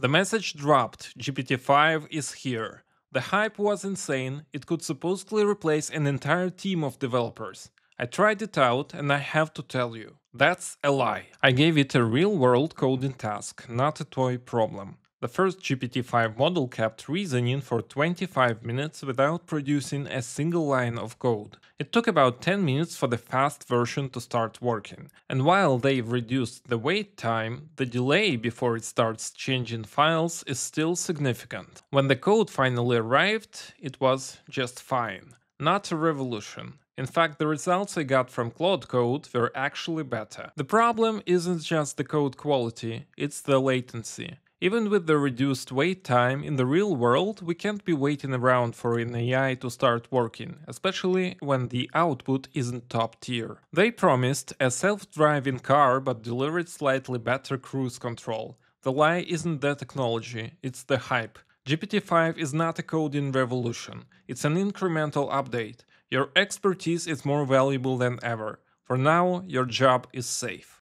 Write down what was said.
The message dropped GPT-5 is here. The hype was insane, it could supposedly replace an entire team of developers. I tried it out and I have to tell you, that's a lie. I gave it a real world coding task, not a toy problem. The first GPT-5 model kept reasoning for 25 minutes without producing a single line of code. It took about 10 minutes for the fast version to start working, and while they've reduced the wait time, the delay before it starts changing files is still significant. When the code finally arrived, it was just fine. Not a revolution. In fact, the results I got from Claude Code were actually better. The problem isn't just the code quality, it's the latency. Even with the reduced wait time, in the real world, we can't be waiting around for an AI to start working, especially when the output isn't top tier. They promised a self-driving car but delivered slightly better cruise control. The lie isn't the technology, it's the hype. GPT-5 is not a coding revolution, it's an incremental update. Your expertise is more valuable than ever. For now, your job is safe.